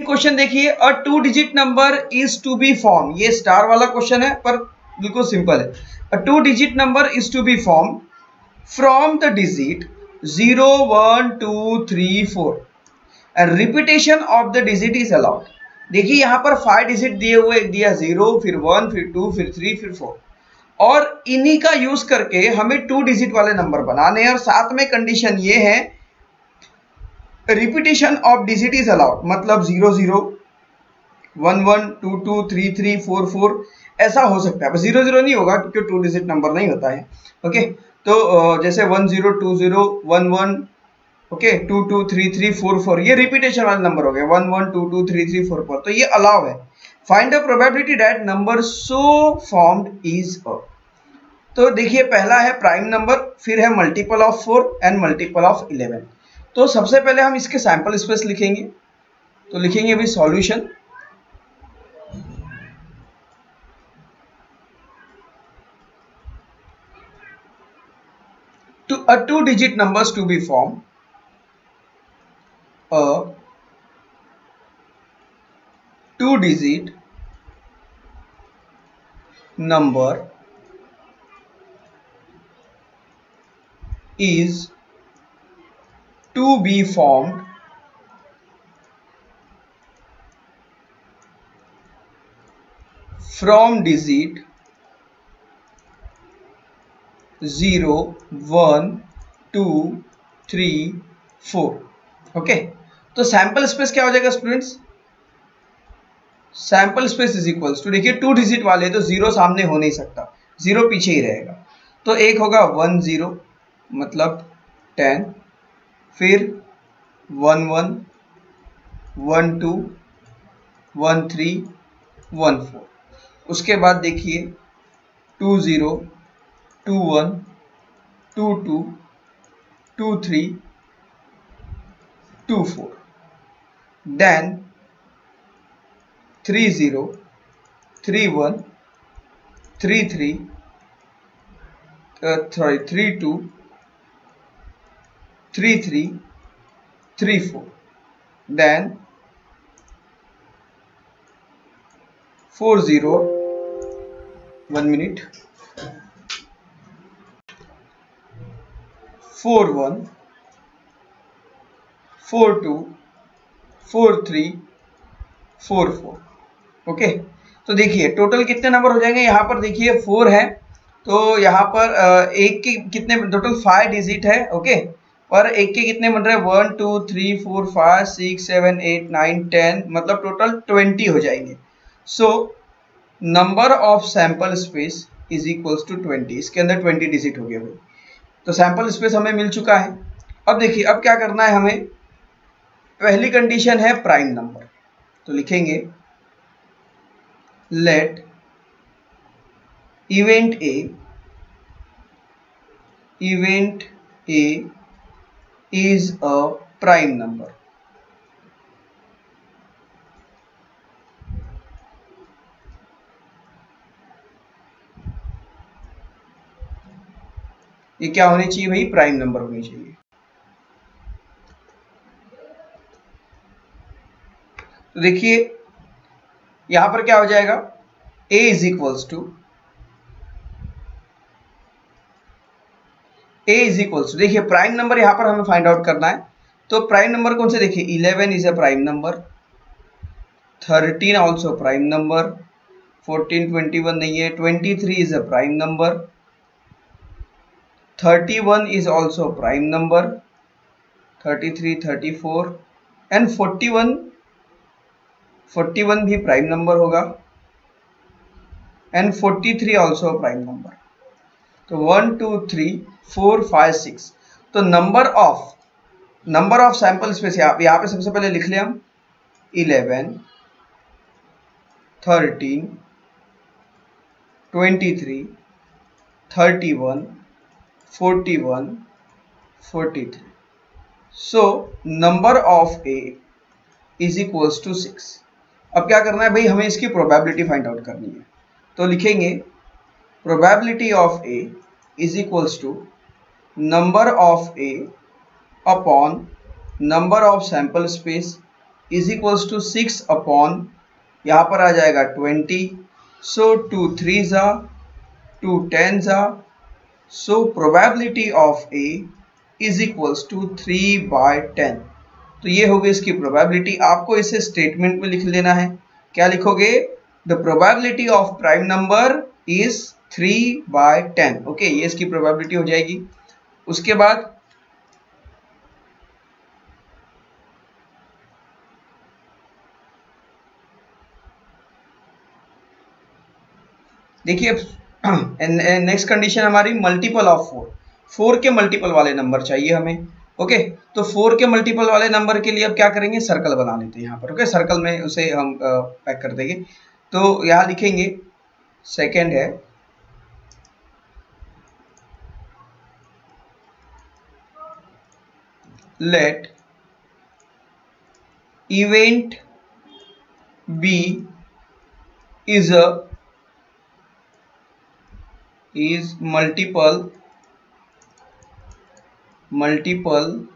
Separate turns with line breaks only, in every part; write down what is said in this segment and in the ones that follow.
Question देखिए a two digit number is to be form ये star वाला question है, पर बिल्कुल सिंपल है। A two digit number is to be form from the digit zero one two three four and repetition of the digit is allowed देखिए, यहाँ पर five digit दिए हुए दिया ज़ीरो फिर वन फिर टू फिर थ्री फिर फोर और इन्हीं का यूज़ करके हमें टू डिजिट वाले नंबर बनाने हैं, और साथ में कंडीशन ये है repetition of digit is allowed मतलब zero zero one one two two three three four four ऐसा हो सकता है। ज़ीरो ज़ीरो नहीं होगा क्योंकि टू डिजिट नंबर नहीं होता है। ओके तो जैसे one zero two zero one one okay two two three three four four ये रिपीटेशन वाले नंबर हो गए। One one two two three three four four तो ये अलाउ है। Find the probability that number so formed is a तो देखिए, पहला है प्राइम नंबर फिर है multiple of four and multiple of eleven तो सबसे पहले हम इसके सैंपल स्पेस लिखेंगे। तो लिखेंगे अभी solution to a two digit numbers to be form a two digit number is to be formed from digit 0 1 2 3 4 okay तो सैंपल स्पेस क्या हो जाएगा students sample space is equals to देखिए टू डिजिट वाले तो ज़ीरो सामने हो नहीं सकता। ज़ीरो पीछे ही रहेगा। तो एक होगा वन ज़ीरो मतलब टेन फिर one one one two, one three, one four. उसके बाद देखिए, two zero, two one, two two two three, two four. Then three zero three one three three sorry three two three three three, four. Then, four, zero, one minute. Four, one, four, two four three four four okay तो देखिए total कितने number हो जाएँगे? यहाँ पर देखिए four है। तो यहाँ पर एक के कितने टोटल फाइव डिजिट है ओके और एक के कितने बन रहे हैं? One two three four five six seven eight nine ten मतलब टोटल ट्वेंटी हो जाएँगे। So number of sample space is equals to twenty इसके अंदर ट्वेंटी डिजिट हो गया भाई। तो सैंपल स्पेस हमें मिल चुका है। अब देखिए, अब क्या करना है हमें? पहली कंडीशन है प्राइम नंबर तो लिखेंगे let event A event A is a prime number. ये क्या होनी चाहिए भाई? प्राइम नंबर होनी चाहिए। तो देखिए, यहाँ पर क्या हो जाएगा? A is equals to A is equals देखिए प्राइम नंबर यहाँ पर हमें फाइंड आउट करना है। तो प्राइम नंबर कौन से देखिए? Eleven is a prime number thirteen also prime number fourteen twenty one नहीं है twenty three is a prime number thirty one is also prime number thirty three thirty four and forty one forty one भी prime number होगा and forty three also prime number तो one, two, three, four, five, six. तो number of number of sample space यहाँ पे सबसे पहले लिख लिया हम। Eleven, thirteen, twenty three, thirty one, forty one, forty three. So number of A is equals to six अब क्या करना है भाई? हमें इसकी प्रोबेबिलिटी फाइंड आउट करनी है। तो लिखेंगे probability of A is equals to number of A upon number of sample space is equals to six upon यहाँ पर आ जाएगा ट्वेंटी सो टू थ्री ज़ा टू टेन ज़ा so probability of A is equals to three by ten तो ये हो गई इसकी प्रोबेबिलिटी आपको इसे स्टेटमेंट में लिख लेना है। क्या लिखोगे? The probability of prime number is three by ten okay ये इसकी प्रोबेबिलिटी हो जाएगी। उसके बाद देखिए नेक्स्ट कंडीशन हमारी मल्टीपल ऑफ़ फोर फोर के मल्टीपल वाले नंबर चाहिए हमें। ओके तो फोर के मल्टीपल वाले नंबर के लिए अब क्या करेंगे? सर्कल बना लेते हैं यहाँ पर। ओके सर्कल में उसे हम पैक कर देंगे। तो यहाँ लिखेंगे सेकेंड है। Let event b is a is multiple multiple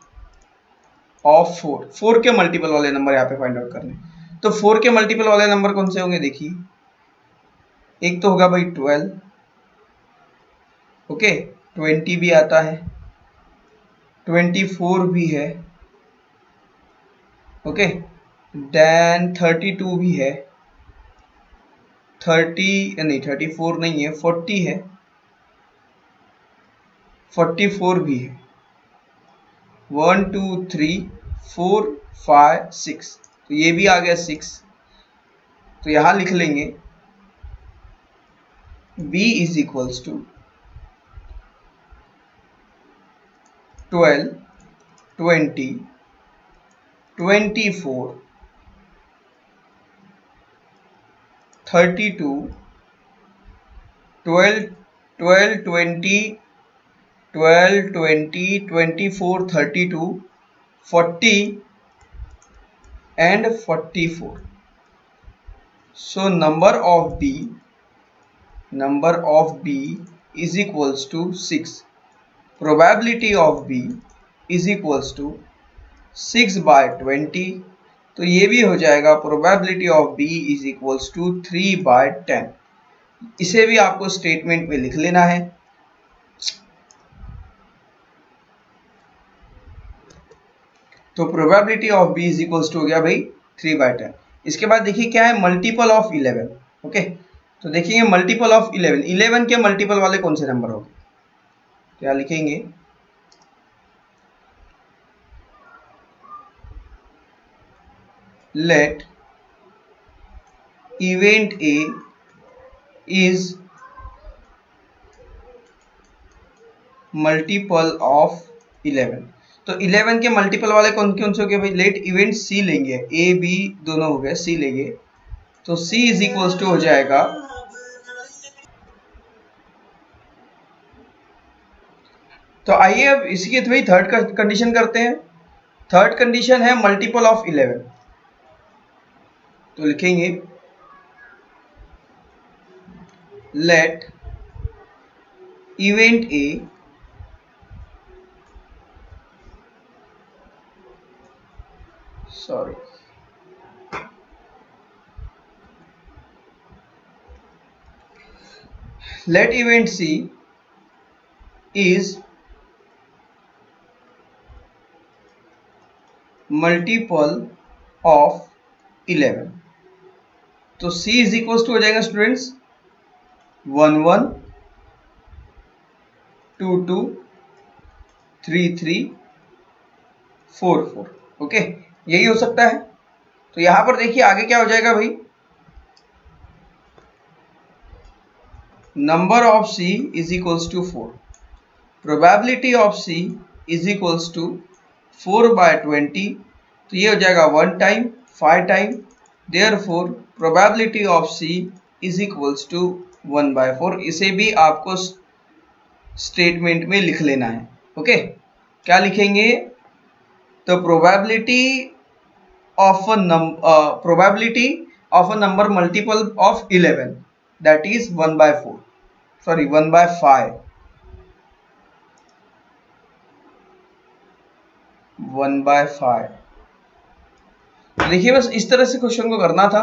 of four four के मल्टीपल वाले नंबर यहाँ पे फाइंड आउट करने। तो फोर के मल्टीपल वाले नंबर कौन से होंगे? देखिए। एक तो होगा भाई ट्वेल्व। ओके, ट्वेंटी भी आता है, ट्वेंटी फोर भी है, ओके देन थर्टी टू भी है थर्टी नहीं थर्टी फोर नहीं है फोर्टी है फोर्टी फोर भी है। One two three four five six तो ये भी आ गया सिक्स तो यहाँ लिख लेंगे B is equals to 12, 20, 24, 32, 12, 12, 20, 12, 20, 24, 32, 40 and 44. So number of B number of b is equals to 6 probability of B is equals to six by twenty तो ये भी हो जाएगा probability of B is equals to three by ten इसे भी आपको statement में लिख लेना है। तो probability of B is equals to हो गया भाई थ्री बाय टेन इसके बाद देखिए क्या है मल्टीपल ऑफ़ इलेवन ओके तो देखिए मल्टीपल ऑफ़ इलेवन इलेवन के मल्टीपल वाले कौन से नंबर होंगे? क्या लिखेंगे। Let event A is multiple of eleven तो इलेवन के मल्टीपल वाले कौन कौन से हो गए भाई? लेट इवेंट सी लेंगे। ए बी दोनों हो गए। सी लेंगे। तो सी इज़ इक्वल्स टू हो जाएगा तो आइए अब इसकी थोड़ी थर्ड कंडीशन करते हैं। थर्ड कंडीशन है मल्टीपल ऑफ़ इलेवन तो लिखेंगे let event A sorry let event c is multiple of eleven तो c इज़ इक्वल टू हो जाएगा students one one two two three three four four okay यही हो सकता है। तो यहाँ पर देखिए आगे क्या हो जाएगा भाई? Number of c is equals to four probability of c is equals to four by twenty तो ये हो जाएगा one time five time there four probability of C is equals to one by four इसे भी आपको statement में लिख लेना है ओके क्या लिखेंगे? The probability of probability of a number multiple of eleven that is one by four sorry one by five one by five देखिए बस इस तरह से क्वेश्चन को करना था।